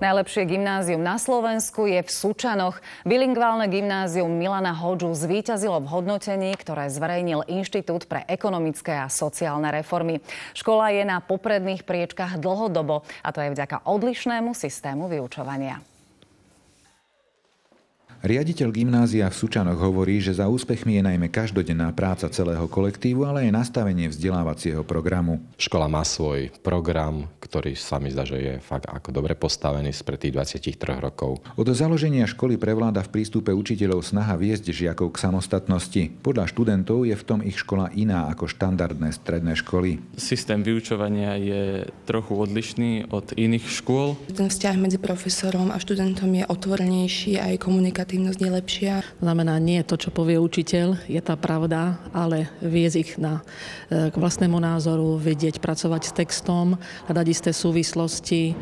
Najlepšie gymnázium na Slovensku je v Sučanoch. Bilingválne gymnázium Milana Hodžu zvíťazilo v hodnotení, ktoré zverejnil Inštitút pre ekonomické a sociálne reformy. Škola je na popredných priečkách dlhodobo a to je vďaka odlišnému systému vyučovania. Riaditeľ gymnázia v Sučanoch hovorí, že za úspechmi je najmä každodenná práca celého kolektívu, ale aj nastavenie vzdelávacieho programu. Škola má svoj program, ktorý sa mi zdá, že je fakt ako dobre postavený spred tých 23 rokov. Od založenia školy prevláda v prístupe učiteľov snaha viesť žiakov k samostatnosti. Podľa študentov je v tom ich škola iná ako štandardné stredné školy. Systém vyučovania je trochu odlišný od iných škôl. Ten vzťah medzi profesorom a študentom je otvorenejší aj komunikatívny efektívnosť je lepšia. Znamená nie to, čo povie učiteľ, je tá pravda, ale viesť ich na, e, k vlastnému názoru, vedieť pracovať s textom, hľadať isté súvislosti, e,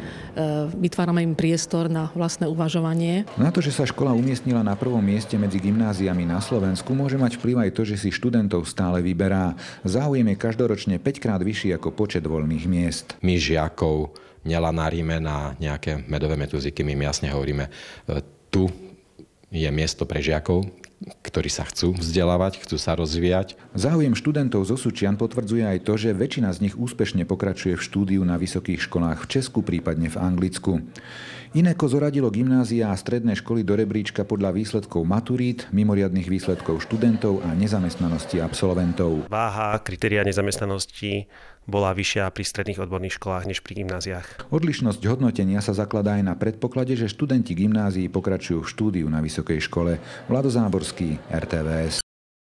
vytvárame im priestor na vlastné uvažovanie. Na to, že sa škola umiestnila na prvom mieste medzi gymnáziami na Slovensku, môže mať vplyv aj to, že si študentov stále vyberá. Záujem je každoročne 5 krát vyšší ako počet voľných miest. My žiakov nelanárime na nejaké medové metúziky, my jasne hovoríme, e, tu je miesto pre žiakov, ktorí sa chcú vzdelávať, chcú sa rozvíjať. Záujem študentov zo Sučian potvrdzuje aj to, že väčšina z nich úspešne pokračuje v štúdiu na vysokých školách v Česku, prípadne v Anglicku. Ineko zoradilo gymnázia a stredné školy do rebríčka podľa výsledkov maturít, mimoriadných výsledkov študentov a nezamestnanosti absolventov. Váha, kritéria nezamestnanosti bola vyššia pri stredných odborných školách než pri gymnáziách. Odlišnosť hodnotenia sa zakladá aj na predpoklade, že študenti gymnázií pokračujú v štúdiu na vysokej škole. Vlado Lewandowski, RTVS.